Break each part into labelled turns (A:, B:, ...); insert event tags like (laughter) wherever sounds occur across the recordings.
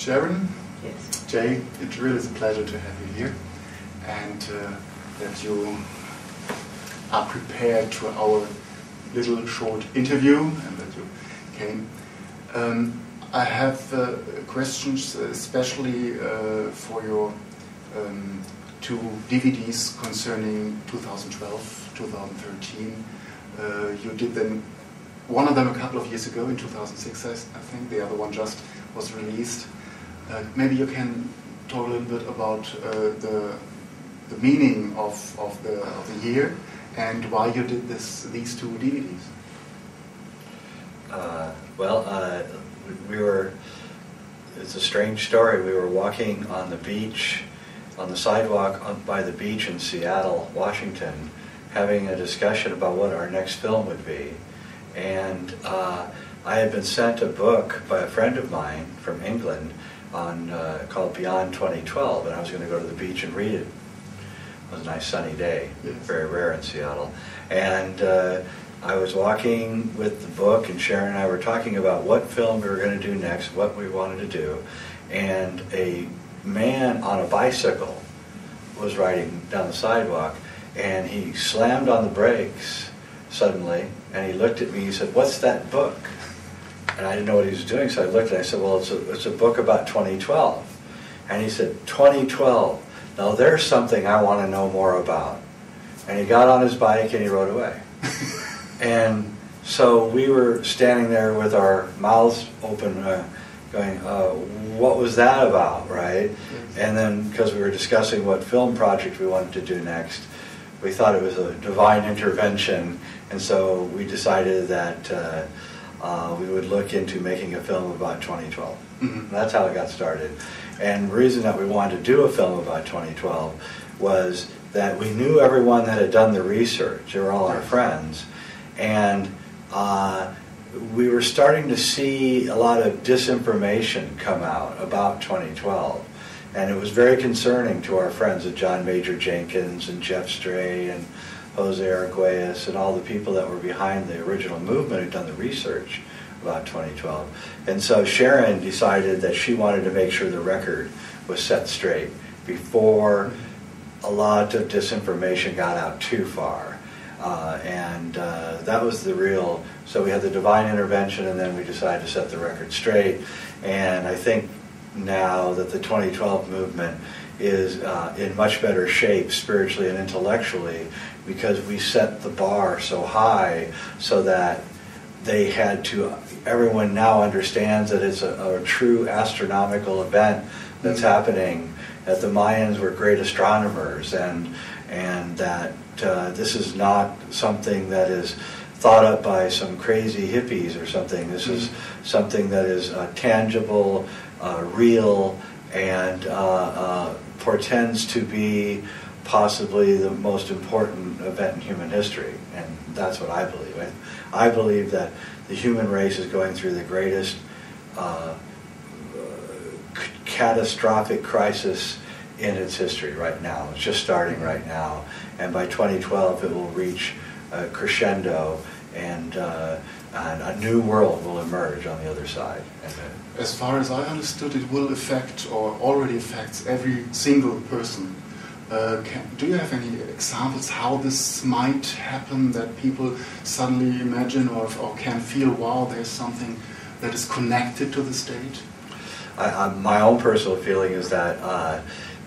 A: Sharron,
B: Yes.
A: Jay, it really is a pleasure to have you here and uh, that you are prepared to our little short interview and that you came. Um, I have uh, questions especially uh, for your um, two DVDs concerning 2012, 2013. Uh, you did them, one of them a couple of years ago in 2006, I, I think. The other one just was released. Uh, maybe you can talk a little bit about uh, the the meaning of, of the of the year and why you did this these two DVDs.
C: Uh, well, uh, we, we were. It's a strange story. We were walking on the beach, on the sidewalk by the beach in Seattle, Washington, having a discussion about what our next film would be, and uh, I had been sent a book by a friend of mine from England on uh, called Beyond 2012, and I was going to go to the beach and read it. It was a nice sunny day,
A: Yes.
C: very rare in Seattle, and uh, I was walking with the book, and Sharron and I were talking about what film we were going to do next, what we wanted to do, and a man on a bicycle was riding down the sidewalk, and he slammed on the brakes suddenly, and he looked at me. He said, "What's that book?" And I didn't know what he was doing, so I looked and I said, "Well, it's a, it's a book about 2012." And he said, "2012. Now there's something I want to know more about." And he got on his bike and he rode away. (laughs) and so we were standing there with our mouths open, uh, going, uh, "What was that about?" Right? And then because we were discussing what film project we wanted to do next, we thought it was a divine intervention, and so we decided that uh, uh, we would look into making a film about 2012.
A: Mhm.
C: That's how it got started. And the reason that we wanted to do a film about 2012 was that we knew everyone that had done the research. They were all our friends. And uh, we were starting to see a lot of disinformation come out about 2012. And it was very concerning to our friends at John Major Jenkins and Geoff Stray and Jose Arguelles and all the people that were behind the original movement who'd done the research about 2012. And so Sharron decided that she wanted to make sure the record was set straight before a lot of disinformation got out too far. Uh, and uh, that was the real, so we had the divine intervention and then we decided to set the record straight. And I think now that the 2012 movement is uh, in much better shape spiritually and intellectually because we set the bar so high so that they had to, everyone now understands that it's a, a true astronomical event that's
A: Mhm.
C: happening, that the Mayans were great astronomers, and, and that uh, this is not something that is thought up by some crazy hippies or something. This is something that is uh, tangible, uh, real, and uh, uh, portends to be possibly the most important event in human history. And that's what I believe. I, I believe that the human race is going through the greatest uh, catastrophic crisis in its history right now. It's just starting right now. And by 2012, it will reach a crescendo and, uh, and a new world will emerge on the other side.
A: As far as I understood, it will affect or already affects every single person. Uh, can, do you have any examples how this might happen that people suddenly imagine or, or can feel, wow, there's something that is connected to the state?
C: I, I, my own personal feeling is that uh,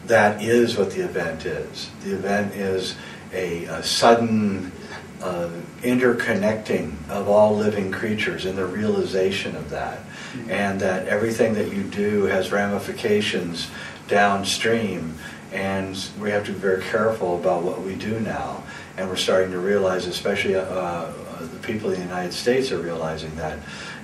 C: that is what the event is. The event is a, a sudden uh, interconnecting of all living creatures and the realization of that. And that everything that you do has ramifications downstream. And we have to be very careful about what we do now. And we're starting to realize, especially uh, uh, the people in the United States are realizing that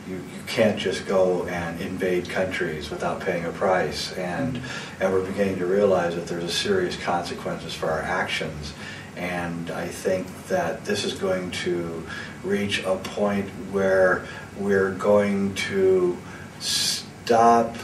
C: you, you can't just go and invade countries without paying a price. And, and we're beginning to realize that there's a serious consequences for our actions. And I think that this is going to reach a point where we're going to stop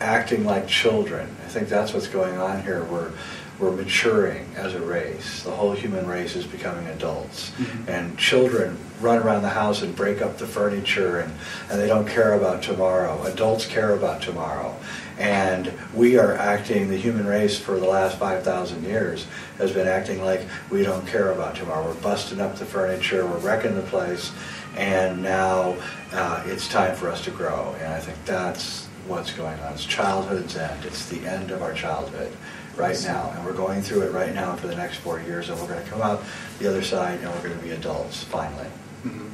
C: acting like children. I think that's what's going on here. We're, we're maturing as a race. The whole human race is becoming adults.
A: Mhm.
C: And children run around the house and break up the furniture and, and they don't care about tomorrow. Adults care about tomorrow. And we are acting, the human race for the last 5,000 years has been acting like we don't care about tomorrow. We're busting up the furniture, we're wrecking the place, and now uh, it's time for us to grow. And I think that's what's going on. It's childhood's end. It's the end of our childhood right now. And we're going through it right now for the next four years, and we're going to come out the other side and we're going to be adults finally.
A: Mhm.